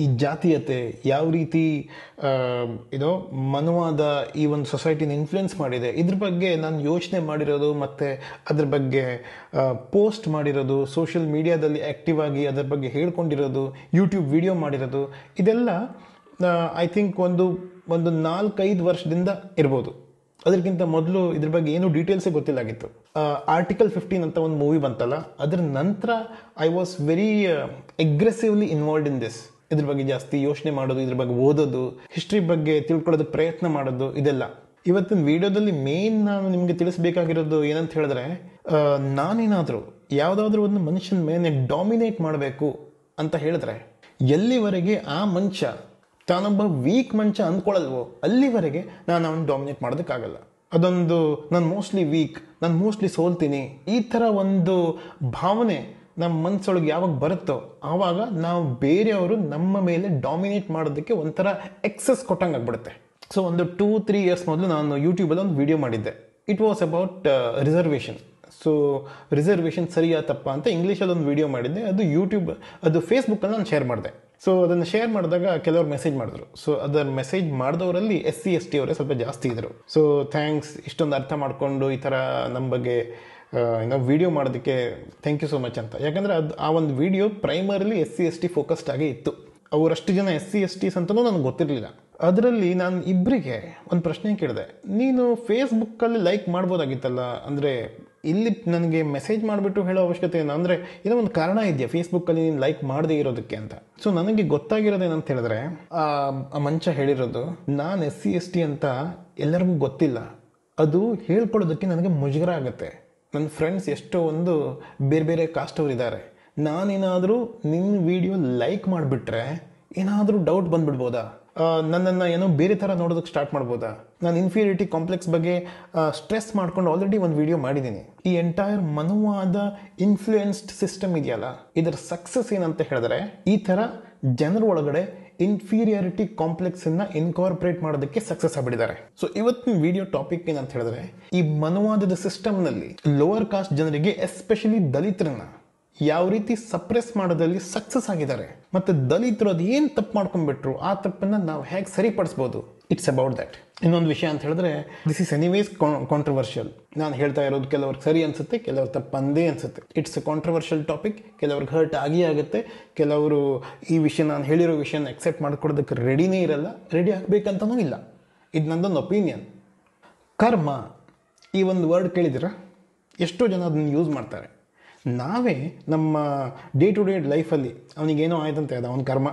ಈ ಜಾತೀಯತೆ ಯಾವ ರೀತಿ ಏನೋ ಮನುವಾದ ಈ ಒಂದು ಸೊಸೈಟಿನ ಇನ್ಫ್ಲುಯೆನ್ಸ್ ಮಾಡಿದೆ, ಇದ್ರ ಬಗ್ಗೆ ನಾನು ಯೋಚನೆ ಮಾಡಿರೋದು ಮತ್ತು ಅದ್ರ ಬಗ್ಗೆ ಪೋಸ್ಟ್ ಮಾಡಿರೋದು ಸೋಷಿಯಲ್ ಮೀಡಿಯಾದಲ್ಲಿ ಆ್ಯಕ್ಟಿವ್ ಆಗಿ ಅದ್ರ ಬಗ್ಗೆ ಹೇಳ್ಕೊಂಡಿರೋದು ಯೂಟ್ಯೂಬ್ ವಿಡಿಯೋ ಮಾಡಿರೋದು, ಇದೆಲ್ಲ ಐ ಥಿಂಕ್ ಒಂದು ಒಂದು ನಾಲ್ಕೈದು ವರ್ಷದಿಂದ ಇರ್ಬೋದು. ಅದಕ್ಕಿಂತ ಮೊದಲು ಇದ್ರ ಬಗ್ಗೆ ಏನು ಡೀಟೇಲ್ಸೇ ಗೊತ್ತಿಲ್ಲಾಗಿತ್ತು. ಆರ್ಟಿಕಲ್ ಫಿಫ್ಟೀನ್ ಅಂತ ಒಂದು ಮೂವಿ ಬಂತಲ್ಲ, ಅದರ ನಂತರ I was very aggressively involved in this ಇದ್ರ ಬಗ್ಗೆ ಜಾಸ್ತಿ ಯೋಚನೆ ಮಾಡೋದು, ಇದ್ರ ಬಗ್ಗೆ ಓದೋದು ಹಿಸ್ಟ್ರಿ ಬಗ್ಗೆ ತಿಳ್ಕೊಳ್ಳೋದು ಪ್ರಯತ್ನ ಮಾಡೋದು, ಇದೆಲ್ಲ. ಇವತ್ತಿನ ವಿಡಿಯೋದಲ್ಲಿ ಮೇನ್ ನಾನು ನಿಮಗೆ ತಿಳಿಸ್ಬೇಕಾಗಿರೋದು ಏನಂತ ಹೇಳಿದ್ರೆ ನಾನೇನಾದರೂ ಯಾವುದಾದ್ರೂ ಒಂದು ಮನುಷ್ಯನ ಮೇಲೆ ಡಾಮಿನೇಟ್ ಮಾಡಬೇಕು ಅಂತ ಹೇಳಿದ್ರೆ, ಎಲ್ಲಿವರೆಗೆ ಆ ಮನುಷ್ಯ ತಾನೊಬ್ಬ ವೀಕ್ ಮನುಷ್ಯ ಅಂದ್ಕೊಳ್ಳಲ್ವೋ, ಅಲ್ಲಿವರೆಗೆ ನಾನು ಅವನು ಡಾಮಿನೇಟ್ ಮಾಡೋದಕ್ಕಾಗಲ್ಲ. ಅದೊಂದು, ನಾನು ಮೋಸ್ಟ್ಲಿ ವೀಕ್ ನಾನು ಮೋಸ್ಟ್ಲಿ ಸೋಲ್ತೀನಿ, ಈ ಥರ ಒಂದು ಭಾವನೆ ನಮ್ಮ ಮನಸ್ಸೊಳಗೆ ಯಾವಾಗ ಬರುತ್ತೋ, ಆವಾಗ ನಾವು ಬೇರೆಯವರು ನಮ್ಮ ಮೇಲೆ ಡಾಮಿನೇಟ್ ಮಾಡೋದಕ್ಕೆ ಒಂಥರ ಎಕ್ಸಸ್ ಕೊಟ್ಟಂಗೆ ಆಗ್ಬಿಡುತ್ತೆ. ಸೊ ಒಂದು ಟೂ ತ್ರೀ ಇಯರ್ಸ್ ಮೊದಲು ನಾನು ಯೂಟ್ಯೂಬಲ್ಲಿ ಒಂದು ವಿಡಿಯೋ ಮಾಡಿದ್ದೆ. It was about reservation so reservation ಸರಿಯಾ ತಪ್ಪ ಅಂತ ಇಂಗ್ಲೀಷಲ್ಲಿ ಒಂದು ವಿಡಿಯೋ ಮಾಡಿದ್ದೆ. ಅದು ಯೂಟ್ಯೂಬ್ ಅದು ಫೇಸ್ಬುಕ್ಕಲ್ಲಿ ನಾನು ಶೇರ್ ಮಾಡಿದೆ. ಸೊ ಅದನ್ನು ಶೇರ್ ಮಾಡಿದಾಗ ಕೆಲವರು ಮೆಸೇಜ್ ಮಾಡಿದ್ರು. ಸೊ ಅದರ ಮೆಸೇಜ್ ಮಾಡಿದವರಲ್ಲಿ ಎಸ್ ಸಿ ಎಸ್ ಟಿ ಅವರೇ ಸ್ವಲ್ಪ ಜಾಸ್ತಿ ಇದ್ದರು ಸೊ ಥ್ಯಾಂಕ್ಸ್ ಇಷ್ಟೊಂದು ಅರ್ಥ ಮಾಡಿಕೊಂಡು ಈ ಥರ ನಮ್ಮ ಬಗ್ಗೆ ಏನೋ ವಿಡಿಯೋ ಮಾಡೋದಕ್ಕೆ ಥ್ಯಾಂಕ್ ಯು ಸೊ ಮಚ್ ಅಂತ. ಯಾಕಂದರೆ ಅದು ಆ ಒಂದು video primarily S C S T focused ಆಗೇ ಇತ್ತು. ಅವರಷ್ಟು ಜನ ಎಸ್ ಸಿ ಎಸ್ ಟಿಸ್ ಅಂತಲೂ ನನಗೆ ಗೊತ್ತಿರಲಿಲ್ಲ. ಅದರಲ್ಲಿ ನಾನು ಇಬ್ಬರಿಗೆ ಒಂದು ಪ್ರಶ್ನೆ ಕೇಳಿದೆ. ನೀನು ಫೇಸ್ಬುಕ್ಕಲ್ಲಿ ಲೈಕ್ ಮಾಡ್ಬೋದಾಗಿತ್ತಲ್ಲ? ಅಂದರೆ ಇಲ್ಲಿ ನನಗೆ ಮೆಸೇಜ್ ಮಾಡಿಬಿಟ್ಟು ಹೇಳೋ ಅವಶ್ಯಕತೆ ಏನು ಅಂದರೆ ಏನೋ ಒಂದು ಕಾರಣ ಇದೆಯಾ ಫೇಸ್ಬುಕ್ಕಲ್ಲಿ ನೀನು ಲೈಕ್ ಮಾಡದೇ ಇರೋದಕ್ಕೆ ಅಂತ? ಸೊ ನನಗೆ ಗೊತ್ತಾಗಿರೋದೇನಂತ ಹೇಳಿದ್ರೆ, ಆ ಮಂಚ ಹೇಳಿರೋದು, ನಾನು ಎಸ್ ಸಿ ಎಸ್ ಟಿ ಅಂತ ಎಲ್ಲರಿಗೂ ಗೊತ್ತಿಲ್ಲ. ಅದು ಹೇಳ್ಕೊಳ್ಳೋದಕ್ಕೆ ನನಗೆ ಮುಜುಗರ ಆಗುತ್ತೆ. ನನ್ನ ಫ್ರೆಂಡ್ಸ್ ಎಷ್ಟೋ ಒಂದು ಬೇರೆ ಬೇರೆ ಕಾಸ್ಟ್ ಅವ್ರು ಇದ್ದಾರೆ ನಾನೇನಾದರೂ ನಿನ್ನ ವಿಡಿಯೋ ಲೈಕ್ ಮಾಡಿಬಿಟ್ರೆ ಏನಾದರೂ ಡೌಟ್ ಬಂದುಬಿಡ್ಬೋದಾ? ನನ್ನನ್ನು ಏನೋ ಬೇರೆ ಥರ ನೋಡೋದಕ್ಕೆ ಸ್ಟಾರ್ಟ್ ಮಾಡ್ಬೋದಾ? ನಾನು ಇನ್ಫೀರಿಯರಿಟಿ ಕಾಂಪ್ಲೆಕ್ಸ್ ಬಗ್ಗೆ ಸ್ಟ್ರೆಸ್ ಮಾಡ್ಕೊಂಡು ಆಲ್ರೆಡಿ ಒಂದು ವಿಡಿಯೋ ಮಾಡಿದ್ದೀನಿ ಈ ಎಂಟೈರ್ ಮನುವಾದ ಇನ್ಫ್ಲೂಯೆನ್ಸ್ಡ್ ಸಿಸ್ಟಮ್ ಇದೆಯಲ್ಲ? ಇದರ ಸಕ್ಸಸ್ ಏನಂತ ಹೇಳಿದ್ರೆ, ಈ ಥರ ಜನರ ಒಳಗಡೆ ಇನ್ಫೀರಿಯಾರಿಟಿ ಕಾಂಪ್ಲೆಕ್ಸ್ ಅನ್ನ ಇನ್ಕಾರ್ಪೊರೇಟ್ ಮಾಡೋದಕ್ಕೆ ಸಕ್ಸಸ್ ಆಗ್ಬಿಟ್ಟಿದ್ದಾರೆ. ಸೊ ಇವತ್ತಿನ ವಿಡಿಯೋ ಟಾಪಿಕ್ ಏನಂತ ಹೇಳಿದ್ರೆ, ಈ ಮನುವಾದದ ಸಿಸ್ಟಮ್ನಲ್ಲಿ ಲೋವರ್ ಕಾಸ್ಟ್ ಜನರಿಗೆ ಎಸ್ಪೆಷಲಿ ದಲಿತರನ್ನ ಯಾವ ರೀತಿ ಸಪ್ರೆಸ್ ಮಾಡೋದಲ್ಲಿ ಸಕ್ಸಸ್ ಆಗಿದ್ದಾರೆ. ಮತ್ತೆ ದಲಿತರು ಅದು ಏನು ತಪ್ಪು ಮಾಡ್ಕೊಂಡ್ಬಿಟ್ರು, ಆ ತಪ್ಪನ್ನ ನಾವು ಹೇಗೆ ಸರಿಪಡಿಸ್ಬೋದು? ಇಟ್ಸ್ ಅಬೌಟ್ ದಟ್ ಇನ್ನೊಂದು ವಿಷಯ ಅಂತ ಹೇಳಿದ್ರೆ ದಿಸ್ ಇಸ್ ಎನಿವೇಸ್ ಕಾಂಟ್ರವರ್ಷಿಯಲ್ ನಾನು ಹೇಳ್ತಾ ಇರೋದು ಕೆಲವ್ರಿಗೆ ಸರಿ ಅನ್ಸುತ್ತೆ, ಕೆಲವ್ರು ತಪ್ಪಂದೇ ಅನ್ಸುತ್ತೆ. ಇಟ್ಸ್ ಎ ಕಾಂಟ್ರವರ್ಷಿಯಲ್ ಟಾಪಿಕ್ ಕೆಲವ್ರಿಗೆ ಹರ್ಟ್ ಆಗಿ ಆಗುತ್ತೆ. ಕೆಲವರು ಈ ವಿಷಯ ನಾನು ಹೇಳಿರೋ ವಿಷಯನ ಅಕ್ಸೆಪ್ಟ್ ಮಾಡ್ಕೊಡೋದಕ್ಕೆ ರೆಡಿನೇ ಇರಲ್ಲ. ರೆಡಿ ಆಗಬೇಕಂತನೂ ಇಲ್ಲ. ಇದು ನಂದೊಂದು ಒಪಿನಿಯನ್ ಕರ್ಮ, ಈ ಒಂದು ವರ್ಡ್ ಕೇಳಿದಿರ ಎಷ್ಟೋ ಜನ ಅದನ್ನು ಯೂಸ್ ಮಾಡ್ತಾರೆ. ನಾವೇ ನಮ್ಮ ಡೇ ಟು ಡೇ ಲೈಫಲ್ಲಿ ಅವನಿಗೇನೋ ಆಯ್ತಂತೆ ಅದು ಅವನ ಕರ್ಮ.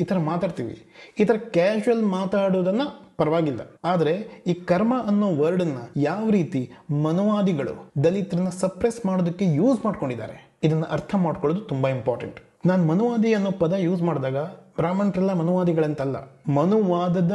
ಈ ಥರ ಮಾತಾಡ್ತೀವಿ. ಈ ಥರ ಕ್ಯಾಶುವಲ್ ಮಾತಾಡೋದನ್ನು ಪರವಾಗಿಲ್ಲ. ಆದರೆ ಈ ಕರ್ಮ ಅನ್ನೋ ವರ್ಡನ್ನು ಯಾವ ರೀತಿ ಮನುವಾದಿಗಳು ದಲಿತರನ್ನ ಸಪ್ರೆಸ್ ಮಾಡೋದಕ್ಕೆ ಯೂಸ್ ಮಾಡ್ಕೊಂಡಿದ್ದಾರೆ, ಇದನ್ನು ಅರ್ಥ ಮಾಡ್ಕೊಳ್ಳೋದು ತುಂಬ ಇಂಪಾರ್ಟೆಂಟ್ ನಾನು ಮನುವಾದಿ ಅನ್ನೋ ಪದ ಯೂಸ್ ಮಾಡಿದಾಗ ಬ್ರಾಹ್ಮಣರೆಲ್ಲ ಮನುವಾದಿಗಳಂತಲ್ಲ. ಮನುವಾದದ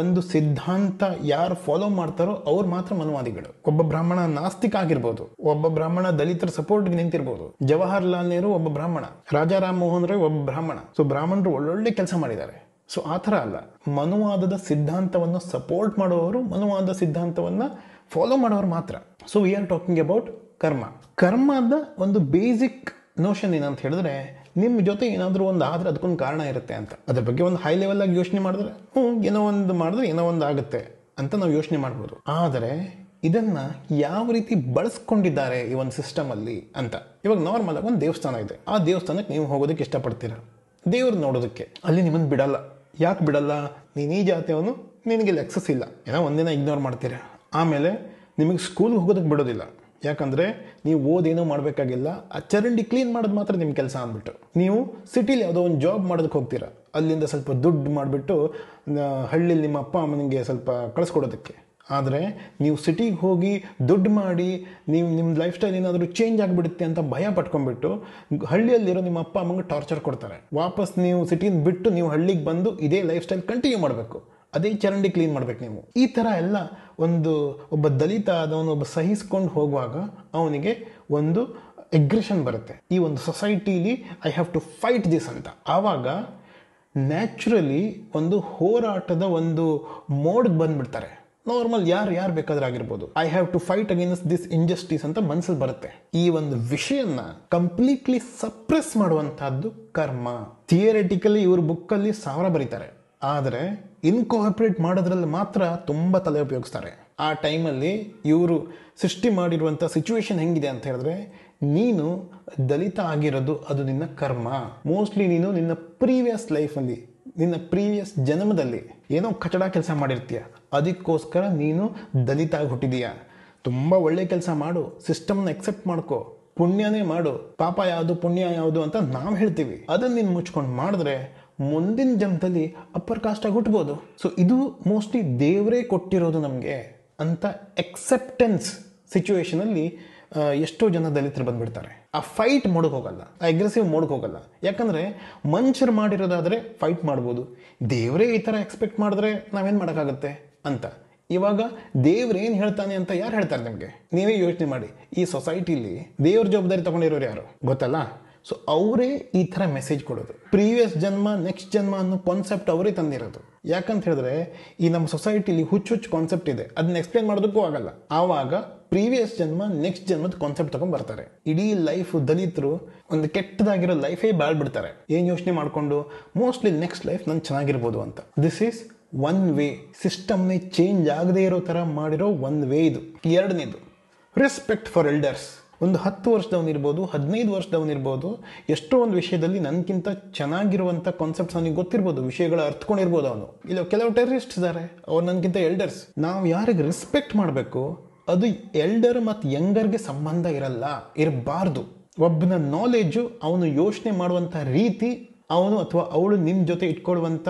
ಒಂದು ಸಿದ್ಧಾಂತ ಯಾರು ಫಾಲೋ ಮಾಡ್ತಾರೋ ಅವ್ರು ಮಾತ್ರ ಮನುವಾದಿಗಳು. ಒಬ್ಬ ಬ್ರಾಹ್ಮಣ ನಾಸ್ತಿಕ ಆಗಿರ್ಬೋದು, ಒಬ್ಬ ಬ್ರಾಹ್ಮಣ ದಲಿತರ ಸಪೋರ್ಟ್ಗೆ ನಿಂತಿರ್ಬೋದು. ಜವಾಹರ್ಲಾಲ್ ನೆಹರು ಒಬ್ಬ ಬ್ರಾಹ್ಮಣ, ರಾಜಾ ರಾಮ್ ಮೋಹನ್ ರಾಯ್ ಒಬ್ಬ ಬ್ರಾಹ್ಮಣ. ಸೊ ಬ್ರಾಹ್ಮಣರು ಒಳ್ಳೊಳ್ಳೆ ಕೆಲಸ ಮಾಡಿದ್ದಾರೆ. ಸೊ ಆ ಥರ ಅಲ್ಲ. ಮನುವಾದದ ಸಿದ್ಧಾಂತವನ್ನು ಸಪೋರ್ಟ್ ಮಾಡುವವರು ಮನುವಾದ ಸಿದ್ಧಾಂತವನ್ನು ಫಾಲೋ ಮಾಡೋರು ಮಾತ್ರ. So we are talking about karma ಕರ್ಮದ ಒಂದು ಬೇಸಿಕ್ ನೋಷನ್ ಏನಂತ ಹೇಳಿದ್ರೆ ನಿಮ್ಮ ಜೊತೆ ಏನಾದರೂ ಒಂದು ಆದರೆ ಅದಕ್ಕೊಂದು ಕಾರಣ ಇರುತ್ತೆ ಅಂತ. ಅದ್ರ ಬಗ್ಗೆ ಒಂದು ಹೈ ಲೆವೆಲ್ ಆಗಿ ಯೋಚನೆ ಮಾಡಿದ್ರೆ, ಹ್ಞೂ, ಏನೋ ಒಂದು ಮಾಡಿದ್ರೆ ಏನೋ ಒಂದು ಆಗುತ್ತೆ ಅಂತ ನಾವು ಯೋಚನೆ ಮಾಡ್ಬೋದು. ಆದರೆ, ಇದನ್ನ ಯಾವ ರೀತಿ ಬಳಸ್ಕೊಂಡಿದ್ದಾರೆ ಈ ಒಂದು ಸಿಸ್ಟಮಲ್ಲಿ ಅಂತ. ಇವಾಗ ನಾರ್ಮಲ್ ಆಗಿ ಒಂದು ದೇವಸ್ಥಾನ ಇದೆ. ಆ ದೇವಸ್ಥಾನಕ್ಕೆ ನೀವು ಹೋಗೋದಕ್ಕೆ ಇಷ್ಟಪಡ್ತೀರಾ? ದೇವ್ರು ನೋಡೋದಕ್ಕೆ. ಅಲ್ಲಿ ನಿಮ್ಮನ್ನು ಬಿಡಲ್ಲ. ಯಾಕೆ ಬಿಡಲ್ಲ? ನೀನು ಈ ಜಾತಿಯವನು ನಿನಗೆ ಲೆಕ್ಸಸ್ ಇಲ್ಲ ಏನೋ ಒಂದಿನ ಇಗ್ನೋರ್ ಮಾಡ್ತೀರಾ? ಆಮೇಲೆ ನಿಮಗೆ ಸ್ಕೂಲ್ಗೆ ಹೋಗೋದಕ್ಕೆ ಬಿಡೋದಿಲ್ಲ. ಯಾಕಂದರೆ ನೀವು ಓದೇನೂ ಮಾಡಬೇಕಾಗಿಲ್ಲ, ಆ ಚರಂಡಿ ಕ್ಲೀನ್ ಮಾಡೋದು ಮಾತ್ರ ನಿಮ್ಮ ಕೆಲಸ ಅಂದ್ಬಿಟ್ಟು. ನೀವು ಸಿಟಿಲಿ ಯಾವುದೋ ಒಂದು ಜಾಬ್ ಮಾಡೋದಕ್ಕೆ ಹೋಗ್ತೀರಾ. ಅಲ್ಲಿಂದ ಸ್ವಲ್ಪ ದುಡ್ಡು ಮಾಡಿಬಿಟ್ಟು ಹಳ್ಳಿಲಿ ನಿಮ್ಮ ಅಪ್ಪ ಅಮ್ಮನಿಗೆ ಸ್ವಲ್ಪ ಕಳಿಸ್ಕೊಡೋದಕ್ಕೆ. ಆದರೆ ನೀವು ಸಿಟಿಗೆ ಹೋಗಿ ದುಡ್ಡು ಮಾಡಿ, ನೀವು ನಿಮ್ಮ ಲೈಫ್ ಸ್ಟೈಲ್ ಏನಾದರೂ ಚೇಂಜ್ ಆಗಿಬಿಡುತ್ತೆ ಅಂತ ಭಯ ಪಟ್ಕೊಂಡ್ಬಿಟ್ಟು, ಹಳ್ಳಿಯಲ್ಲಿರೋ ನಿಮ್ಮ ಅಪ್ಪ ಅಮ್ಮಂಗೆ ಟಾರ್ಚರ್ ಕೊಡ್ತಾರೆ. ವಾಪಸ್ ನೀವು ಸಿಟಿನ ಬಿಟ್ಟು ನೀವು ಹಳ್ಳಿಗೆ ಬಂದು ಇದೇ ಲೈಫ್ ಸ್ಟೈಲ್ ಕಂಟಿನ್ಯೂ ಮಾಡಬೇಕು. ಅದೇ ಚರಂಡಿ ಕ್ಲೀನ್ ಮಾಡ್ಬೇಕು ನೀವು. ಈ ಥರ ಎಲ್ಲ ಒಂದು ಒಬ್ಬ ದಲಿತ ಆದವನು ಒಬ್ಬ ಸಹಿಸ್ಕೊಂಡು ಹೋಗುವಾಗ ಅವನಿಗೆ ಒಂದು ಎಗ್ರೆಷನ್ ಬರುತ್ತೆ. ಈ ಒಂದು ಸೊಸೈಟಿಲಿ I have to fight this ಅಂತ. ಆವಾಗ ನ್ಯಾಚುರಲಿ ಒಂದು ಹೋರಾಟದ ಒಂದು ಮೋಡ್ಗೆ ಬಂದ್ಬಿಡ್ತಾರೆ. ನಾರ್ಮಲ್ ಯಾರು ಯಾರು ಬೇಕಾದ್ರೆ ಆಗಿರ್ಬೋದು. I have to fight against this injustice ಅಂತ ಮನಸ್ಸಲ್ಲಿ ಬರುತ್ತೆ. ಈ ಒಂದು ವಿಷಯನ ಕಂಪ್ಲೀಟ್ಲಿ ಸಪ್ರೆಸ್ ಮಾಡುವಂತಹದ್ದು ಕರ್ಮ. ಥಿಯರಿಟಿಕಲಿ ಇವ್ರ ಬುಕ್ಕಲ್ಲಿ ಸಾವಿರ ಬರೀತಾರೆ. ಆದರೆ ಇನ್ಕೋಆಪರೇಟ್ ಮಾಡೋದ್ರಲ್ಲಿ ಮಾತ್ರ ತುಂಬ ತಲೆ ಉಪಯೋಗಿಸ್ತಾರೆ. ಆ ಟೈಮಲ್ಲಿ ಇವರು ಸೃಷ್ಟಿ ಮಾಡಿರುವಂಥ ಸಿಚುವೇಶನ್ ಹೆಂಗಿದೆ ಅಂತ ಹೇಳಿದ್ರೆ, ನೀನು ದಲಿತ ಆಗಿರೋದು ಅದು ನಿನ್ನ ಕರ್ಮ. ಮೋಸ್ಟ್ಲಿ ನೀನು ನಿನ್ನ ಪ್ರೀವಿಯಸ್ ಲೈಫಲ್ಲಿ ನಿನ್ನ ಪ್ರೀವಿಯಸ್ ಜನ್ಮದಲ್ಲಿ ಏನೋ ಕಚಡ ಕೆಲಸ ಮಾಡಿರ್ತೀಯ. ಅದಕ್ಕೋಸ್ಕರ ನೀನು ದಲಿತ ಆಗಿ ಹುಟ್ಟಿದೀಯ. ತುಂಬ ಒಳ್ಳೆ ಕೆಲಸ ಮಾಡು ಸಿಸ್ಟಮ್ನ ಎಕ್ಸೆಪ್ಟ್ ಮಾಡ್ಕೋ, ಪುಣ್ಯನೇ ಮಾಡು. ಪಾಪ ಯಾವುದು, ಪುಣ್ಯ ಯಾವುದು ಅಂತ ನಾವು ಹೇಳ್ತೀವಿ. ಅದನ್ನು ನೀನು ಮುಚ್ಕೊಂಡು ಮಾಡಿದ್ರೆ ಮುಂದಿನ ಜನ್ಮದಲ್ಲಿ ಅಪ್ಪರ್ ಕಾಸ್ಟಾಗಿ ಹುಟ್ಬೋದು. ಸೊ ಇದು ಮೋಸ್ಟ್ಲಿ ದೇವರೇ ಕೊಟ್ಟಿರೋದು ನಮಗೆ ಅಂತ ಎಕ್ಸೆಪ್ಟೆನ್ಸ್ ಸಿಚುವೇಶನಲ್ಲಿ ಎಷ್ಟೋ ಜನ ದಲಿತರು ಬಂದ್ಬಿಡ್ತಾರೆ. ಆ ಫೈಟ್ ಮೋಡಕ್ಕೆ ಹೋಗಲ್ಲ, ಆ ಅಗ್ರೆಸಿವ್ ಮೋಡಕ್ಕೆ ಹೋಗಲ್ಲ. ಯಾಕಂದ್ರೆ ಮನುಷ್ಯರು ಮಾಡಿರೋದಾದ್ರೆ ಫೈಟ್ ಮಾಡ್ಬೋದು. ದೇವರೇ ಈ ಥರ ಎಕ್ಸ್ಪೆಕ್ಟ್ ಮಾಡಿದ್ರೆ ನಾವೇನು ಮಾಡೋಕ್ಕಾಗತ್ತೆ ಅಂತ. ಇವಾಗ ದೇವ್ರು ಏನು ಹೇಳ್ತಾನೆ ಅಂತ ಯಾರು ಹೇಳ್ತಾರೆ ನಿಮಗೆ? ನೀವೇ ಯೋಚನೆ ಮಾಡಿ. ಈ ಸೊಸೈಟಿಲಿ ದೇವ್ರ ಜವಾಬ್ದಾರಿ ತಗೊಂಡಿರೋರು ಯಾರು? ಗೊತ್ತಲ್ಲ? ಸೊ ಅವರೇ ಈ ಥರ ಮೆಸೇಜ್ ಕೊಡೋದು. ಪ್ರೀವಿಯಸ್ ಜನ್ಮ ನೆಕ್ಸ್ಟ್ ಜನ್ಮ ಅನ್ನೋ ಕಾನ್ಸೆಪ್ಟ್ ಅವರೇ ತಂದಿರೋದು. ಯಾಕಂತ ಹೇಳಿದ್ರೆ, ಈ ನಮ್ಮ ಸೊಸೈಟಿಲಿ ಹುಚ್ಚು ಹುಚ್ಚು ಕಾನ್ಸೆಪ್ಟ್ ಇದೆ. ಅದನ್ನ ಎಕ್ಸ್ಪ್ಲೇನ್ ಮಾಡೋದಕ್ಕೂ ಆಗಲ್ಲ. ಆವಾಗ ಪ್ರೀವಿಯಸ್ ಜನ್ಮ ನೆಕ್ಸ್ಟ್ ಜನ್ಮದ ಕಾನ್ಸೆಪ್ಟ್ ತಗೊಂಡ್ ಬರ್ತಾರೆ. ಇಡೀ ಲೈಫ್ ದಲಿತರು ಒಂದು ಕೆಟ್ಟದಾಗಿರೋ ಲೈಫೇ ಬಾಳ್ಬಿಡ್ತಾರೆ. ಏನು ಯೋಚನೆ ಮಾಡಿಕೊಂಡು? ಮೋಸ್ಟ್ಲಿ ನೆಕ್ಸ್ಟ್ ಲೈಫ್ ನಾನು ಚೆನ್ನಾಗಿರ್ಬೋದು ಅಂತ. ದಿಸ್ ಈಸ್ ಒನ್ ವೇ ಸಿಸ್ಟಮ್ನೇ ಚೇಂಜ್ ಆಗದೇ ಇರೋ ಥರ ಮಾಡಿರೋ ಒನ್ ವೇ ಇದು. ಎರಡನೇದು ರೆಸ್ಪೆಕ್ಟ್ ಫಾರ್ ಎಲ್ಡರ್ಸ್ ಒಂದು ಹತ್ತು ವರ್ಷದವನು ಇರ್ಬೋದು, ಹದಿನೈದು ವರ್ಷದವನು ಇರ್ಬೋದು, ಎಷ್ಟೋ ಒಂದು ವಿಷಯದಲ್ಲಿ ನನಗಿಂತ ಚೆನ್ನಾಗಿರುವಂಥ ಕಾನ್ಸೆಪ್ಟ್ಸ್ ಅವನಿಗೆ ಗೊತ್ತಿರ್ಬೋದು, ವಿಷಯಗಳ ಅರ್ಥಕೊಂಡಿರ್ಬೋದು ಅವನು. ಇಲ್ಲ, ಕೆಲವು ಟೆರರಿಸ್ಟ್ ಇದ್ದಾರೆ ಅವ್ರು ನನಗಿಂತ ಎಲ್ಡರ್ಸ್ ನಾವು ಯಾರಿಗೆ ರೆಸ್ಪೆಕ್ಟ್ ಮಾಡಬೇಕು, ಅದು ಎಲ್ಡರ್ ಮತ್ತು ಯಂಗರ್ಗೆ ಸಂಬಂಧ ಇರಲ್ಲ, ಇರಬಾರ್ದು. ಒಬ್ಬನ ನಾಲೆಜು ಅವನು ಯೋಚನೆ ಮಾಡುವಂಥ ರೀತಿ ಅವನು ಅಥವಾ ಅವಳು ನಿಮ್ಮ ಜೊತೆ ಇಟ್ಕೊಳ್ಳುವಂಥ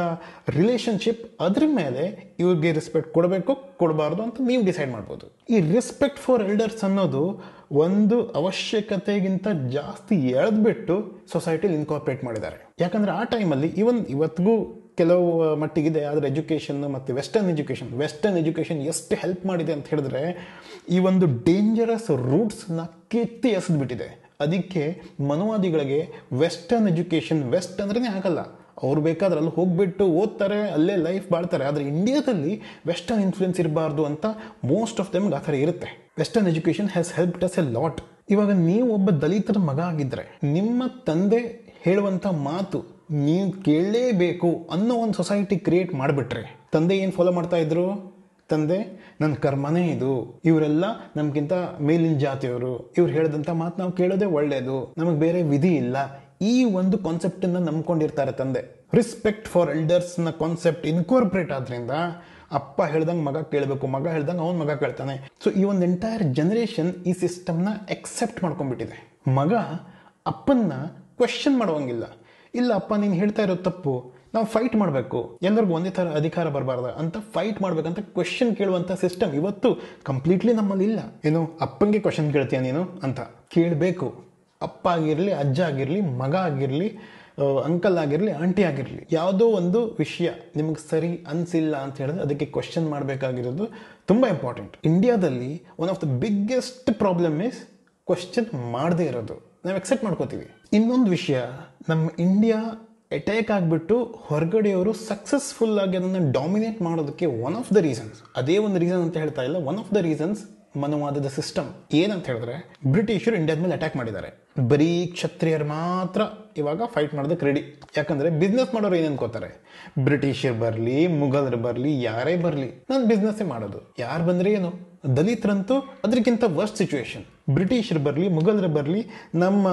ರಿಲೇಷನ್ಶಿಪ್ ಅದ್ರ ಮೇಲೆ ಇವ್ರಿಗೆ ರೆಸ್ಪೆಕ್ಟ್ ಕೊಡಬೇಕು, ಕೊಡಬಾರ್ದು ಅಂತ ನೀವು ಡಿಸೈಡ್ ಮಾಡ್ಬೋದು. ಈ ರೆಸ್ಪೆಕ್ಟ್ ಫಾರ್ ಎಲ್ಡರ್ಸ್ ಅನ್ನೋದು ಒಂದು ಅವಶ್ಯಕತೆಗಿಂತ ಜಾಸ್ತಿ ಎಳೆದ್ಬಿಟ್ಟು ಸೊಸೈಟಿಲಿ ಇನ್ಕಾರ್ಪರೇಟ್ ಮಾಡಿದ್ದಾರೆ. ಯಾಕಂದರೆ ಆ ಟೈಮಲ್ಲಿ ಈವನ್ ಇವತ್ತಿಗೂ ಕೆಲವು ಮಟ್ಟಿಗಿದೆ, ಆದರೆ ಎಜುಕೇಷನ್ ಮತ್ತು ವೆಸ್ಟರ್ನ್ ಎಜುಕೇಷನ್ ವೆಸ್ಟರ್ನ್ ಎಜುಕೇಷನ್ ಎಷ್ಟು ಹೆಲ್ಪ್ ಮಾಡಿದೆ ಅಂತ ಹೇಳಿದ್ರೆ ಈ ಒಂದು ಡೇಂಜರಸ್ ರೂಟ್ಸ್ನ ಕೆತ್ತಿ ಎಸೆದ್ಬಿಟ್ಟಿದೆ. ಅದಕ್ಕೆ ಮನುವಾದಿಗಳಿಗೆ ವೆಸ್ಟರ್ನ್ ಎಜುಕೇಷನ್ ವೆಸ್ಟ್ ಅಂದ್ರೇ ಆಗಲ್ಲ. ಅವ್ರು ಬೇಕಾದ್ರೆ ಅಲ್ಲಿ ಹೋಗ್ಬಿಟ್ಟು ಓದ್ತಾರೆ, ಅಲ್ಲೇ ಲೈಫ್ ಬಾಳ್ತಾರೆ. ಆದರೆ ಇಂಡಿಯಾದಲ್ಲಿ ವೆಸ್ಟರ್ನ್ ಇನ್ಫ್ಲುಯೆನ್ಸ್ ಇರಬಾರ್ದು ಅಂತ ಮೋಸ್ಟ್ ಆಫ್ ದೆಮ್ಗೆ ಆ ಥರ ಇರುತ್ತೆ. Western education has help us a lot ಇವಾಗ ನೀವು ಒಬ್ಬ ದಲಿತರ ಮಗ ಆಗಿದ್ರೆ, ನಿಮ್ಮ ತಂದೆ ಹೇಳುವಂಥ ಮಾತು ನೀವು ಕೇಳಲೇಬೇಕು ಅನ್ನೋ ಒಂದು ಸೊಸೈಟಿ ಕ್ರಿಯೇಟ್ ಮಾಡಿಬಿಟ್ರೆ, ತಂದೆ ಏನು ಫಾಲೋ ಮಾಡ್ತಾ ಇದ್ರು? ತಂದೆ, ನನ್ನ ಕರ್ಮನೇ ಇದು. ಇವರೆಲ್ಲ ನಮ್ಗಿಂತ ಮೇಲಿನ ಜಾತಿಯವರು. ಇವ್ರು ಹೇಳಿದಂಥ ಮಾತು ನಾವು ಕೇಳೋದೇ ಒಳ್ಳೆಯದು ನಮಗೆ ಬೇರೆ ವಿಧಿ ಇಲ್ಲ. ಈ ಒಂದು ಕಾನ್ಸೆಪ್ಟನ್ನು ನಂಬ್ಕೊಂಡಿರ್ತಾರೆ ತಂದೆ. ರಿಸ್ಪೆಕ್ಟ್ ಫಾರ್ ಎಲ್ಡರ್ಸ್ನ ಕಾನ್ಸೆಪ್ಟ್ ಇನ್ಕೋರ್ಪ್ರೇಟ್ ಆದ್ರಿಂದ ಅಪ್ಪ ಹೇಳ್ದಂಗೆ ಮಗ ಕೇಳಬೇಕು, ಮಗ ಹೇಳ್ದಂಗೆ ಅವನ ಮಗ ಕೇಳ್ತಾನೆ. ಸೊ ಈ ಒಂದು ಎಂಟೈರ್ ಜನರೇಷನ್ ಈ ಸಿಸ್ಟಮ್ನ ಎಕ್ಸೆಪ್ಟ್ ಮಾಡ್ಕೊಂಡ್ಬಿಟ್ಟಿದೆ. ಮಗ ಅಪ್ಪನ್ನ ಕ್ವೆಶನ್ ಮಾಡುವಂಗಿಲ್ಲ. ಇಲ್ಲ, ಅಪ್ಪ ನೀನು ಹೇಳ್ತಾ ಇರೋ ತಪ್ಪು. ನಾವು ಫೈಟ್ ಮಾಡಬೇಕು. ಎಲ್ಲರಿಗೂ ಒಂದೇ ಥರ ಅಧಿಕಾರ ಬರಬಾರ್ದ. ಅಂತ ಫೈಟ್ ಮಾಡಬೇಕಂತ ಕ್ವೆಶನ್ ಕೇಳುವಂಥ ಸಿಸ್ಟಮ್ ಇವತ್ತು ಕಂಪ್ಲೀಟ್ಲಿ ನಮ್ಮಲ್ಲಿ ಇಲ್ಲ. ಏನು, ಅಪ್ಪಂಗೆ ಕ್ವೆಶನ್ ಕೇಳ್ತೀಯ ನೀನು? ಅಂತ. ಕೇಳಬೇಕು. ಅಪ್ಪ ಆಗಿರಲಿ, ಅಜ್ಜ ಆಗಿರಲಿ, ಮಗ ಆಗಿರಲಿ ಅಂಕಲ್ ಆಗಿರಲಿ ಆಂಟಿ ಆಗಿರಲಿ, ಯಾವುದೋ ಒಂದು ವಿಷಯ ನಿಮಗೆ ಸರಿ ಅನಿಸಿಲ್ಲ ಅಂತ ಹೇಳಿದ್ರೆ ಅದಕ್ಕೆ ಕ್ವೆಶನ್ ಮಾಡಬೇಕಾಗಿರೋದು ತುಂಬ ಇಂಪಾರ್ಟೆಂಟ್ ಇಂಡಿಯಾದಲ್ಲಿ one of the biggest problem is question ಮಾಡದೇ ಇರೋದು. ನಾವು ಎಕ್ಸೆಪ್ಟ್ ಮಾಡ್ಕೋತೀವಿ. ಇನ್ನೊಂದು ವಿಷಯ, ನಮ್ಮ ಇಂಡಿಯಾ ಅಟ್ಯಾಕ್ ಆಗಿಬಿಟ್ಟು ಹೊರಗಡೆಯವರು ಸಕ್ಸಸ್ಫುಲ್ ಆಗಿ ಅದನ್ನು ಡಾಮಿನೇಟ್ ಮಾಡೋದಕ್ಕೆ ಒನ್ ಆಫ್ ದ ರೀಸನ್ಸ್ ಅದೇ ಒಂದು ರೀಸನ್ ಅಂತ ಹೇಳ್ತಾ ಇಲ್ಲ. ಒನ್ ಆಫ್ ದ ರೀಸನ್ಸ್ ಮನುವಾದದ ಸಿಸ್ಟಮ್ ಏನಂತ ಹೇಳಿದ್ರೆ, ಬ್ರಿಟಿಷರು ಇಂಡಿಯಾದ ಮೇಲೆ ಅಟ್ಯಾಕ್ ಮಾಡಿದ್ದಾರೆ. ಬರೀ ಕ್ಷತ್ರಿಯರು ಮಾತ್ರ ಇವಾಗ ಫೈಟ್ ಮಾಡೋದಕ್ಕೆ ರೆಡಿ ಯಾಕಂದ್ರೆ ಬಿಸ್ನೆಸ್ ಮಾಡೋರು ಏನು ಅನ್ಕೋತಾರೆ ಬ್ರಿಟಿಷರು ಬರಲಿ, ಮುಘಲರು ಬರಲಿ, ಯಾರೇ ಬರಲಿ, ನಾನು ಬಿಸ್ನೆಸ್ಸೇ ಮಾಡೋದು. ಯಾರು ಬಂದರೆ ಏನು? ದಲಿತರಂತೂ ಅದಕ್ಕಿಂತ ವರ್ಸ್ಟ್ ಸಿಚುವೇಶನ್ ಬ್ರಿಟಿಷರು ಬರಲಿ, ಮುಘಲರು ಬರಲಿ, ನಮ್ಮ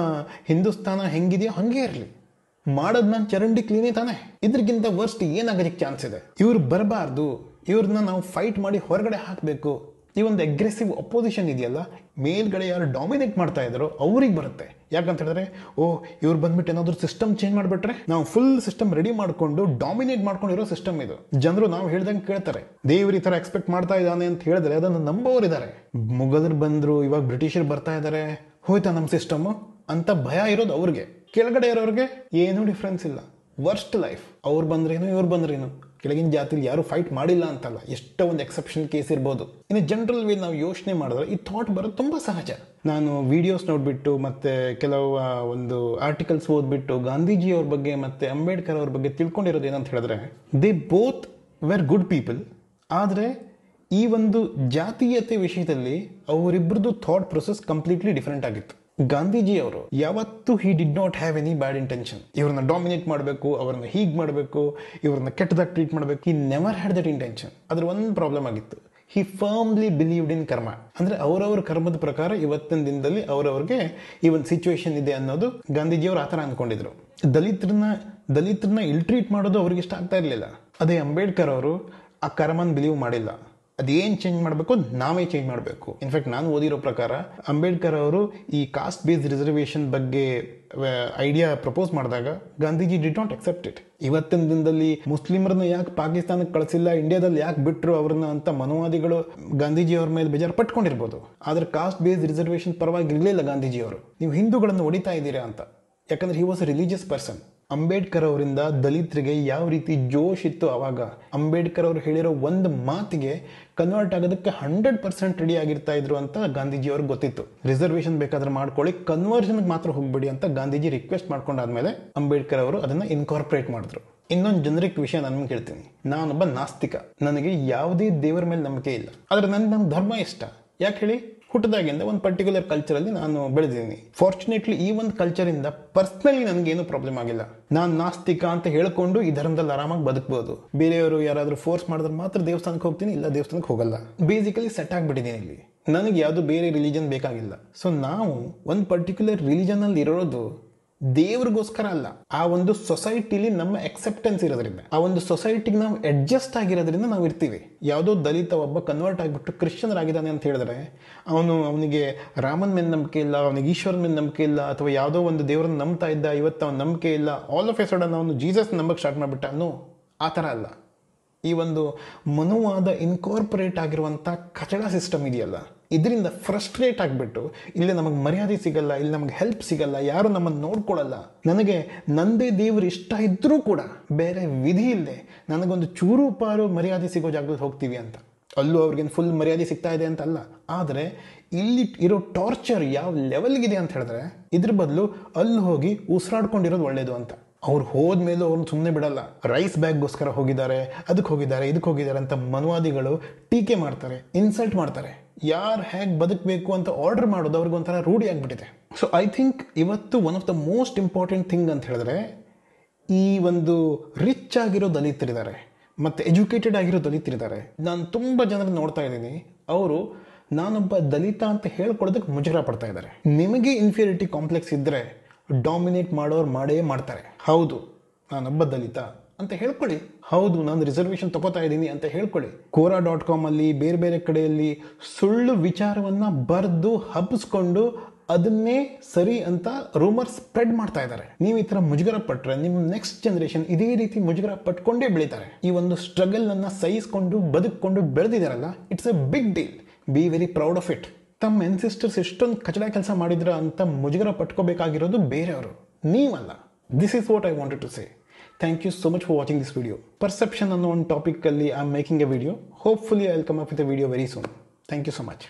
ಹಿಂದೂಸ್ತಾನ ಹೆಂಗಿದೆಯೋ ಹಂಗೆ ಇರಲಿ. ಮಾಡೋದ್ ನಾನು ಚರಂಡಿ ಕ್ಲೀನೇ ತಾನೆ ಇದ್ರಿಗಿಂತ ವರ್ಸ್ಟ್ ಏನಾಗೋದಕ್ಕೆ ಚಾನ್ಸ್ ಇದೆ? ಇವ್ರು ಬರಬಾರ್ದು. ಇವ್ರನ್ನ ನಾವು ಫೈಟ್ ಮಾಡಿ ಹೊರಗಡೆ ಹಾಕಬೇಕು. ಈ ಒಂದು ಅಗ್ರೆಸಿವ್ ಅಪೋಸಿಷನ್ ಇದೆಯಲ್ಲ, ಮೇಲ್ಗಡೆ ಯಾರು ಡಾಮಿನೇಟ್ ಮಾಡ್ತಾ ಇದ್ದಾರೋ ಅವ್ರಿಗೆ ಬರುತ್ತೆ. ಯಾಕಂತ ಹೇಳಿದ್ರೆ, ಓ, ಇವ್ರು ಬಂದ್ಬಿಟ್ಟು ಏನಾದ್ರು ಸಿಸ್ಟಮ್ ಚೇಂಜ್ ಮಾಡಿಬಿಟ್ರೆ ನಾವು ಫುಲ್ ಸಿಸ್ಟಮ್ ರೆಡಿ ಮಾಡಿಕೊಂಡು ಡಾಮಿನೇಟ್ ಮಾಡ್ಕೊಂಡಿರೋ ಸಿಸ್ಟಮ್ ಇದು. ಜನರು ನಾವು ಹೇಳ್ದಂಗೆ ಕೇಳ್ತಾರೆ. ದೇವ್ರ ಈ ಥರ ಎಕ್ಸ್ಪೆಕ್ಟ್ ಮಾಡ್ತಾ ಇದ್ದಾನೆ ಅಂತ ಹೇಳಿದ್ರೆ ಅದನ್ನು ನಂಬೋರಿದ್ದಾರೆ. ಮೊಘಲರು ಬಂದ್ರು, ಇವಾಗ ಬ್ರಿಟಿಷರು ಬರ್ತಾ ಇದ್ದಾರೆ ಹೋಯ್ತಾ ನಮ್ಮ ಸಿಸ್ಟಮು ಅಂತ ಭಯ ಇರೋದು ಅವ್ರಿಗೆ. ಕೆಳಗಡೆ ಇರೋರಿಗೆ ಏನೂ ಡಿಫ್ರೆನ್ಸ್ ಇಲ್ಲ. ವರ್ಸ್ಟ್ ಲೈಫ್ ಅವ್ರು ಬಂದ್ರೇನು, ಇವ್ರು ಬಂದ್ರೇನು. ಕೆಳಗಿನ ಜಾತಿಲಿ ಯಾರು ಫೈಟ್ ಮಾಡಿಲ್ಲ ಅಂತಲ್ಲ. ಎಷ್ಟೋ ಒಂದು ಎಕ್ಸೆಪ್ಷನ್ ಕೇಸ್ ಇರ್ಬೋದು. ಇನ್ನು ಜನರಲ್ ವೇ ನಾವು ಯೋಚನೆ ಮಾಡಿದ್ರೆ ಈ ಥಾಟ್ ಬರೋದು ತುಂಬ ಸಹಜ. ನಾನು ವಿಡಿಯೋಸ್ ನೋಡಿಬಿಟ್ಟು ಮತ್ತೆ ಕೆಲವು ಒಂದು ಆರ್ಟಿಕಲ್ಸ್ ಓದ್ಬಿಟ್ಟು ಗಾಂಧೀಜಿ ಅವ್ರ ಬಗ್ಗೆ ಮತ್ತೆ ಅಂಬೇಡ್ಕರ್ ಅವ್ರ ಬಗ್ಗೆ ತಿಳ್ಕೊಂಡಿರೋದು ಏನಂತ ಹೇಳಿದ್ರೆ they both were good people ಆದರೆ ಈ ಒಂದು ಜಾತೀಯತೆ ವಿಷಯದಲ್ಲಿ ಅವರಿಬ್ಬರದು ಥಾಟ್ ಪ್ರೊಸೆಸ್ ಕಂಪ್ಲೀಟ್ಲಿ ಡಿಫ್ರೆಂಟ್ ಆಗಿತ್ತು. ಗಾಂಧೀಜಿ ಅವರು ಯಾವತ್ತೂ he did not have any bad intention ಇವ್ರನ್ನ ಡಾಮಿನೇಟ್ ಮಾಡಬೇಕು, ಅವ್ರನ್ನ ಹೀಗೆ ಮಾಡಬೇಕು, ಇವ್ರನ್ನ ಕೆಟ್ಟದಾಗಿ ಟ್ರೀಟ್ ಮಾಡಬೇಕು. ಈ ನೆವರ್ ಹ್ಯಾಡ್ ದಟ್ ಇಂಟೆನ್ಷನ್ ಅದ್ರ ಒಂದು ಪ್ರಾಬ್ಲಮ್ ಆಗಿತ್ತು. ಹಿ ಫರ್ಮ್ಲಿ ಬಿಲೀವ್ಡ್ ಇನ್ ಕರ್ಮ ಅಂದ್ರೆ ಅವರವ್ರ ಕರ್ಮದ ಪ್ರಕಾರ ಇವತ್ತಿನ ದಿನದಲ್ಲಿ ಅವರವ್ರಿಗೆ ಈ ಒಂದು ಸಿಚುವೇಶನ್ ಇದೆ ಅನ್ನೋದು ಗಾಂಧೀಜಿಯವರು ಆ ಥರ ಅಂದ್ಕೊಂಡಿದ್ರು. ದಲಿತರನ್ನ ದಲಿತರನ್ನ ಇಲ್ ಟ್ರೀಟ್ ಮಾಡೋದು ಅವ್ರಿಗೆ ಇಷ್ಟ ಆಗ್ತಾ ಇರಲಿಲ್ಲ. ಅದೇ ಅಂಬೇಡ್ಕರ್ ಅವರು ಆ ಕರ್ಮನ್ ಬಿಲೀವ್ ಮಾಡಿಲ್ಲ. ಅದೇನು ಚೇಂಜ್ ಮಾಡಬೇಕು ನಾವೇ ಚೇಂಜ್ ಮಾಡಬೇಕು. ಇನ್ಫ್ಯಾಕ್ಟ್ ನಾನು ಓದಿರೋ ಪ್ರಕಾರ ಅಂಬೇಡ್ಕರ್ ಅವರು ಈ ಕಾಸ್ಟ್ ಬೇಸ್ಡ್ ರಿಸರ್ವೇಷನ್ ಬಗ್ಗೆ ಐಡಿಯಾ ಪ್ರಪೋಸ್ ಮಾಡಿದಾಗ Gandhiji did not accept it ಇವತ್ತಿನ ದಿನದಲ್ಲಿ ಮುಸ್ಲಿಮರನ್ನ ಯಾಕೆ ಪಾಕಿಸ್ತಾನಕ್ಕೆ ಕಳಿಸಿಲ್ಲ ಇಂಡಿಯಾದಲ್ಲಿ ಯಾಕೆ ಬಿಟ್ಟರು ಅವ್ರನ್ನ ಅಂತ ಮನುವಾದಿಗಳು ಗಾಂಧೀಜಿ ಅವ್ರ ಮೇಲೆ ಬೇಜಾರು ಪಟ್ಕೊಂಡಿರ್ಬೋದು. ಆದ್ರೆ ಕಾಸ್ಟ್ ಬೇಸ್ಡ್ ರಿಸರ್ವೇಷನ್ ಪರವಾಗಿ ಇರಲಿಲ್ಲ ಗಾಂಧೀಜಿ ಅವರು. ನೀವು ಹಿಂದೂಗಳನ್ನು ಹೊಡಿತಾ ಇದ್ದೀರಾ ಅಂತ. ಯಾಕಂದ್ರೆ he was a religious person Ambedkar ಅವರಿಂದ ದಲಿತರಿಗೆ ಯಾವ ರೀತಿ ಜೋಶ್ ಇತ್ತು ಅವಾಗ? ಅಂಬೇಡ್ಕರ್ ಅವರು ಹೇಳಿರೋ ಒಂದು ಮಾತಿಗೆ ಕನ್ವರ್ಟ್ ಆಗೋದಕ್ಕೆ ಹಂಡ್ರೆಡ್ ಪರ್ಸೆಂಟ್ ರೆಡಿ ಆಗಿರ್ತಾ ಇದ್ರು ಅಂತ ಗಾಂಧೀಜಿ ಅವ್ರಿಗೆ ಗೊತ್ತಿತ್ತು. ರಿಸರ್ವೇಷನ್ ಬೇಕಾದ್ರೆ ಮಾಡ್ಕೊಳ್ಳಿ ಕನ್ವರ್ಷನ್ಗೆ ಮಾತ್ರ ಹೋಗ್ಬೇಡಿ ಅಂತ ಗಾಂಧೀಜಿ ರಿಕ್ವೆಸ್ಟ್ ಮಾಡ್ಕೊಂಡಾದ್ಮೇಲೆ ಅಂಬೇಡ್ಕರ್ ಅವರು ಅದನ್ನ ಇನ್ಕಾರ್ಪೊರೇಟ್ ಮಾಡಿದ್ರು. ಇನ್ನೊಂದು ಜನರಿಕ್ ವಿಷಯ ನಾನು ಹೇಳ್ತೀನಿ. ನಾನೊಬ್ಬ ನಾಸ್ತಿಕ. ನನಗೆ ಯಾವುದೇ ದೇವರ ಮೇಲೆ ನಂಬಿಕೆ ಇಲ್ಲ. ಆದ್ರೆ ನನ್ಗೆ ನಮ್ಮ ಧರ್ಮ ಇಷ್ಟ. ಯಾಕೆ ಹೇಳಿ? ಹುಟ್ಟದಾಗಿಂದ ಒಂದು ಪರ್ಟಿಕ್ಯುಲರ್ ಕಲ್ಚರಲ್ಲಿ ನಾನು ಬೆಳೆದಿದ್ದೀನಿ. ಫಾರ್ಚುನೇಟ್ಲಿ ಈ ಒಂದು ಕಲ್ಚರಿಂದ ಪರ್ಸ್ನಲಿ ನನಗೇನು ಪ್ರಾಬ್ಲಮ್ ಆಗಿಲ್ಲ. ನಾನು ನಾಸ್ತಿಕ ಅಂತ ಹೇಳ್ಕೊಂಡು ಈ ಧರ್ಮದಲ್ಲಿ ಆರಾಮಾಗಿ ಬದುಕಬಹುದು ಬೇರೆಯವರು ಯಾರಾದರೂ ಫೋರ್ಸ್ ಮಾಡಿದ್ರೆ ಮಾತ್ರ ದೇವಸ್ಥಾನಕ್ಕೆ ಹೋಗ್ತೀನಿ, ಇಲ್ಲ ದೇವಸ್ಥಾನಕ್ಕೆ ಹೋಗಲ್ಲ. ಬೇಸಿಕಲಿ ಸೆಟ್ ಆಗಿಬಿಟ್ಟಿದ್ದೀನಿ ಇಲ್ಲಿ. ನನಗೆ ಯಾವುದು ಬೇರೆ ರಿಲಿಜನ್ ಬೇಕಾಗಿಲ್ಲ. ಸೊ ನಾವು ಒಂದು ಪರ್ಟಿಕ್ಯುಲರ್ ರಿಲಿಜನ್ ಅಲ್ಲಿ ಇರೋದು ದೇವ್ರಿಗೋಸ್ಕರ ಅಲ್ಲ, ಆ ಒಂದು ಸೊಸೈಟಿಲಿ ನಮ್ಮ ಎಕ್ಸೆಪ್ಟೆನ್ಸ್ ಇರೋದ್ರಿಂದ, ಆ ಒಂದು ಸೊಸೈಟಿಗೆ ನಾವು ಅಡ್ಜಸ್ಟ್ ಆಗಿರೋದ್ರಿಂದ ನಾವು ಇರ್ತೀವಿ. ಯಾವುದೋ ದಲಿತ ಒಬ್ಬ ಕನ್ವರ್ಟ್ ಆಗಿಬಿಟ್ಟು ಕ್ರಿಶ್ಚಿಯನ್ ಆಗಿದ್ದಾನೆ ಅಂತ ಹೇಳಿದ್ರೆ, ಅವನು ಅವನಿಗೆ ರಾಮನ್ ಮೇಲೆ ನಂಬಿಕೆ ಇಲ್ಲ, ಅವನಿಗೆ ಈಶ್ವರನ ಮೇಲೆ ನಂಬಿಕೆ ಇಲ್ಲ, ಅಥವಾ ಯಾವುದೋ ಒಂದು ದೇವ್ರನ್ನ ನಂಬ್ತಾ ಇದ್ದ, ಇವತ್ತು ಅವನ ನಂಬಿಕೆ ಇಲ್ಲ ಆಲ್ ಆಫ್ ಎ ಸಡನ್ ಅವನು ಜೀಸಸ್ ನಂಬಕ್ಕೆ ಸ್ಟಾರ್ಟ್ ಮಾಡಿಬಿಟ್ಟ ಅನ್ನೋ ಆ ಥರ ಅಲ್ಲ. ಈ ಒಂದು ಮನುವಾದ ಇನ್ಕಾರ್ಪೊರೇಟ್ ಆಗಿರುವಂಥ ಕಚಡ ಸಿಸ್ಟಮ್ ಇದೆಯಲ್ಲ? ಇದರಿಂದ ಫ್ರಸ್ಟ್ರೇಟ್ ಆಗಿಬಿಟ್ಟು ಇಲ್ಲಿ ನಮಗೆ ಮರ್ಯಾದೆ ಸಿಗಲ್ಲ, ಇಲ್ಲಿ ನಮಗೆ ಹೆಲ್ಪ್ ಸಿಗಲ್ಲ, ಯಾರು ನಮ್ಮನ್ನು ನೋಡ್ಕೊಳ್ಳಲ್ಲ ನನಗೆ ನಂದೇ ದೇವರು ಇಷ್ಟ ಇದ್ದರೂ ಕೂಡ ಬೇರೆ ವಿಧಿ ಇಲ್ಲದೆ ನನಗೊಂದು ಚೂರು ಪಾರು ಮರ್ಯಾದೆ ಸಿಗೋ ಜಾಗದಲ್ಲಿ ಹೋಗ್ತೀವಿ ಅಂತ. ಅಲ್ಲೂ ಅವ್ರಿಗೇನು ಫುಲ್ ಮರ್ಯಾದೆ ಸಿಗ್ತಾ ಇದೆ ಅಂತ ಅಲ್ಲ. ಆದರೆ ಇಲ್ಲಿ ಇರೋ ಟಾರ್ಚರ್ ಯಾವ ಲೆವೆಲ್ಗಿದೆ ಅಂತ ಹೇಳಿದ್ರೆ ಇದ್ರ ಬದಲು ಅಲ್ಲಿ ಹೋಗಿ ಉಸಿರಾಡ್ಕೊಂಡಿರೋದು ಒಳ್ಳೆಯದು ಅಂತ. ಅವ್ರು ಹೋದ್ಮೇಲೂ ಅವ್ರನ್ನ ಸುಮ್ಮನೆ ಬಿಡಲ್ಲ. ರೈಸ್ ಬ್ಯಾಗ್ಗೋಸ್ಕರ ಹೋಗಿದ್ದಾರೆ ಅದಕ್ಕೆ ಹೋಗಿದ್ದಾರೆ ಇದಕ್ಕೆ ಹೋಗಿದ್ದಾರೆ ಅಂತ ಮನುವಾದಿಗಳು ಟೀಕೆ ಮಾಡ್ತಾರೆ ಇನ್ಸಲ್ಟ್ ಮಾಡ್ತಾರೆ. ಯಾರು ಹೇಗೆ ಬದುಕಬೇಕು ಅಂತ ಆರ್ಡರ್ ಮಾಡೋದು ಅವ್ರಿಗೆ ಒಂಥರ ರೂಢಿ ಆಗಿಬಿಟ್ಟಿದೆ. ಸೊ ಐ ಥಿಂಕ್ ಇವತ್ತು one of the most important thing ಅಂತ ಹೇಳಿದ್ರೆ, ಈ ಒಂದು ರಿಚ್ ಆಗಿರೋ ದಲಿತರಿದ್ದಾರೆ, ಮತ್ತು ಎಜುಕೇಟೆಡ್ ಆಗಿರೋ ದಲಿತರಿದ್ದಾರೆ. ನಾನು ತುಂಬ ಜನರನ್ನ ನೋಡ್ತಾ ಇದ್ದೀನಿ, ಅವರು ನಾನೊಬ್ಬ ದಲಿತ ಅಂತ ಹೇಳ್ಕೊಡೋದಕ್ಕೆ ಮುಜುಗರ ಪಡ್ತಾ ಇದ್ದಾರೆ. ನಿಮಗೆ ಇನ್ಫಿರಿಟಿ ಕಾಂಪ್ಲೆಕ್ಸ್ ಇದ್ದರೆ ಡಾಮಿನೇಟ್ ಮಾಡೋರು ಮಾಡೇ ಮಾಡ್ತಾರೆ. ಹೌದು ನಾನೊಬ್ಬ ದಲಿತ ಅಂತ ಹೇಳ್ಕೊಳ್ಳಿ. ಹೌದು, ನಾನು ರಿಸರ್ವೇಶನ್ ತಗೋತಾ ಇದ್ದೀನಿ ಅಂತ ಹೇಳ್ಕೊಳ್ಳಿ. ಕೋರಾ ಡಾಟ್ ಕಾಮಲ್ಲಿ ಬೇರೆ ಬೇರೆ ಕಡೆಯಲ್ಲಿ ಸುಳ್ಳು ವಿಚಾರವನ್ನು ಬರೆದು ಹಬ್ಬಿಸ್ಕೊಂಡು ಅದನ್ನೇ ಸರಿ ಅಂತ ರೂಮರ್ ಸ್ಪ್ರೆಡ್ ಮಾಡ್ತಾ ಇದ್ದಾರೆ. ನೀವು ಈ ಥರ ಮುಜುಗರ ಪಟ್ಟರೆ ನಿಮ್ಮ ನೆಕ್ಸ್ಟ್ ಜನರೇಷನ್ ಇದೇ ರೀತಿ ಮುಜುಗರ ಪಟ್ಕೊಂಡೇ ಬೆಳೀತಾರೆ. ಈ ಒಂದು ಸ್ಟ್ರಗಲ್ ಅನ್ನ ಸಹಿಸ್ಕೊಂಡು ಬದುಕೊಂಡು ಬೆಳೆದಿದ್ದಾರಲ್ಲ it's a big deal be very proud of it ತಮ್ಮ ಎನ್ಸಿಸ್ಟರ್ಸ್ ಎಷ್ಟೊಂದು ಕಚಡ ಕೆಲಸ ಮಾಡಿದ್ರ ಅಂತ ಮುಜುಗರ ಪಟ್ಕೋಬೇಕಾಗಿರೋದು ಬೇರೆಯವರು. ನೀವಲ್ಲ. This is what I wanted to say thank you so much for watching this video perception ಅನ್ನೋ ಒಂದು ಟಾಪಿಕಲ್ಲಿ I am making a video hopefully I will come up with video very soon thank you so much